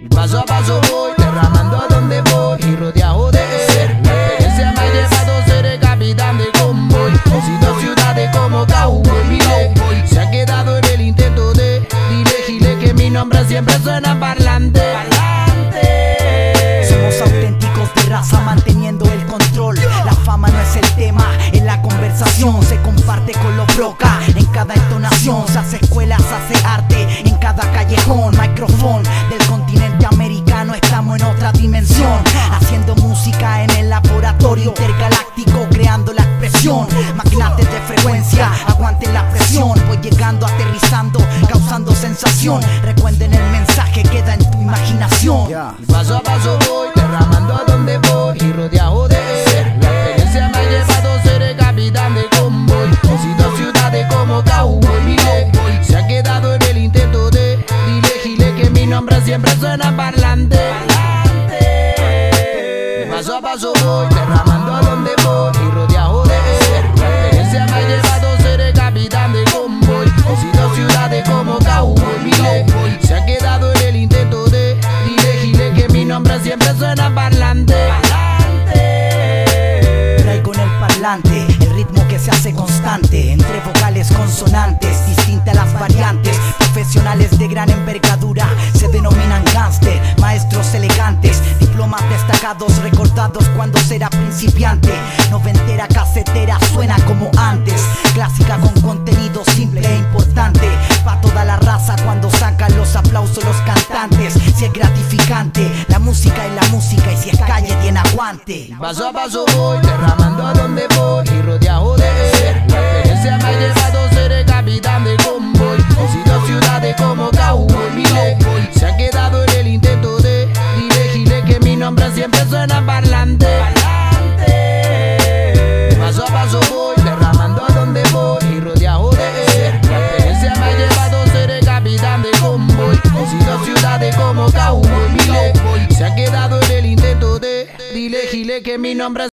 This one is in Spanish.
Y paso a paso voy, derramando a donde voy y rodeado de él. La experiencia me ha llevado ser el capitán de convoy. Visito ciudades como Cowboy, mire, se ha quedado en el intento de dile gile que mi nombre siempre suena parlante. Somos auténticos de raza manteniendo el control. La fama no es el tema, en la conversación se comparte con los broca. En cada entonación se hace escuela, se hace arte. En cada callejón, micrófono dimensión, haciendo música en el laboratorio intergaláctico, creando la expresión. Magnates de frecuencia, aguanten la presión. Voy llegando, aterrizando, causando sensación. Recuerden el mensaje, queda en tu imaginación. Y paso a paso voy, derramando a donde voy y rodeado de él. La experiencia me ha llevado a ser el capitán de convoy. Visito ciudades como Cowboy, mire, se ha quedado en el intento de dile gile que mi nombre siempre suena parlante. Paso voy, derramando a donde voy y rodeado de él. La experiencia me ha llevado a ser el capitán de convoy. Visito ciudades como Cowboy, mire, se ha quedado en el intento de dile gile que mi nombre siempre suena parlante. Parlante el ritmo que se hace constante entre vocales consonantes, distintas las variantes. Profesionales de gran envergadura se denominan gangster, maestros elegantes, diplomas destacados recordados cuando será principiante. Noventera casetera suena como antes, clásica con contenido simple e importante. Pa' toda la raza cuando sacan los aplausos los cantantes. Si es gratificante, la música es la música y si es calle tiene aguante. Paso a paso voy, derramando a donde voy siempre suena parlante. Paso a paso voy, derramando a donde voy y rodeado de él. La experiencia me ha llevado a ser el capitán de convoy. Visito ciudades como Cowboy, se ha quedado en el intento de dile gile que mi nombre